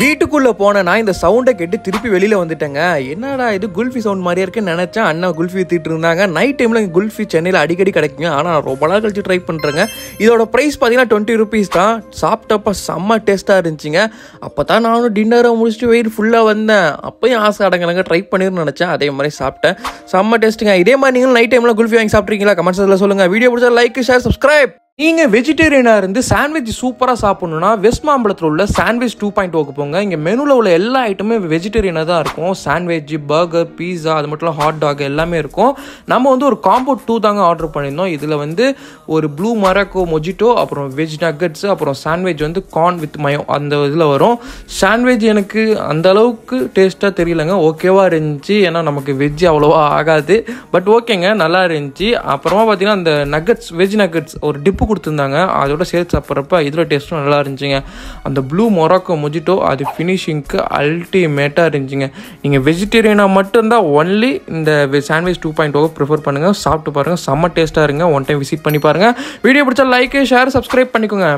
வீட்டுக்குள்ள நான் இந்த சவுண்டை கேட்டு திருப்பி வெளியில வந்துட்டேங்க. என்னடா இது குல்ஃபி சவுண்ட் மாதிரியே இருக்குன்னு நினைச்சேன். அண்ணா குல்ஃபி வித்துட்டு இருந்தாங்க. நைட் டைம்ல குல்ஃபி சென்னையில் அடிக்கடி கிடைக்குங்க. ஆனால் நான் ரொம்ப நாள் கழிச்சு ட்ரை பண்ணுறேங்க இதோட ப்ரைஸ் பார்த்தீங்கன்னா டுவெண்ட்டி ருபீஸ் தான். சாப்பிட்டப்ப செம்ம டேஸ்ட்டாக இருந்துச்சுங்க. அப்போ தான் நானும் டின்னரை முடிச்சுட்டு வெயிட் ஃபுல்லாக வந்தேன். அப்பயும் ஆசை அடங்கலங்க. ட்ரை பண்ணிருன்னு நினச்சேன். அதே மாதிரி சாப்பிட்டேன். செம்ம டேஸ்ட்டுங்க இதே மாதிரி நீங்களும் நைட் டைமில் குல்ஃபி வாங்கி சாப்பிட்றீங்களா கமெண்ட்ஸில் சொல்லுங்கள் வீடியோ பிடிச்சா லைக் ஷேர் சப்ஸ்கிரைப் நீங்கள் வெஜிடேரியனாக இருந்து சாண்ட்விச் சூப்பராக சாப்பிட்ணுன்னா வெஸ்ட் மாம்பலத்தில் உள்ள சாண்ட்விச் டூ பாயிண்ட் ஓக்கு போங்க. இங்கே மெனுவில் உள்ள எல்லா ஐட்டமே வெஜிடேரியனாக தான் இருக்கும். சாண்ட்விச் பர்கர் பீஸா அது மட்டும் ஹாட் டாக் எல்லாமே இருக்கும். நம்ம வந்து ஒரு காம்போ டூ தாங்க ஆர்டர் பண்ணியிருந்தோம். இதில் வந்து ஒரு ப்ளூ மரக்கோ மொஜிட்டோ அப்புறம் வெஜ் நக்கட்ஸ் அப்புறம் சாண்ட்விச் வந்து கார்ன் வித் மயோ அந்த இதில் வரும். சாண்ட்விச் எனக்கு அந்த அளவுக்கு டேஸ்ட்டாக தெரியலங்க. ஓகேவா இருந்துச்சு. ஏன்னா நமக்கு வெஜ் அவ்வளோவா ஆகாது. பட் ஓகேங்க நல்லா இருந்துச்சு. அப்புறமா பார்த்தீங்கன்னா அந்த நக்கட்ஸ் வெஜ் நக்கட்ஸ் ஒரு டிப்பு கொடுத்துருந்தாங்க. அதோட சேர்த்து சாப்பிட்றப்ப இதில் டேஸ்ட்டும் நல்லா இருந்துச்சுங்க. அந்த ப்ளூ மொராக்கோ மொஜிட்டோ அது ஃபினிஷிங்க்கு அல்டிமேட்டாக இருந்துச்சுங்க. நீங்கள் வெஜிடேரியனாக மட்டும்தான் ஒன்லி இந்த sandwich two point O prefer பண்ணுங்கள் சாப்பிட்டு பாருங்கள் செம்ம டேஸ்ட்டாக இருங்க. ஒன் டைம் விசிட் பண்ணி பாருங்கள் வீடியோ பிடிச்சா லைக்கு ஷேர் சப்ஸ்கிரைப் பண்ணிக்கோங்க.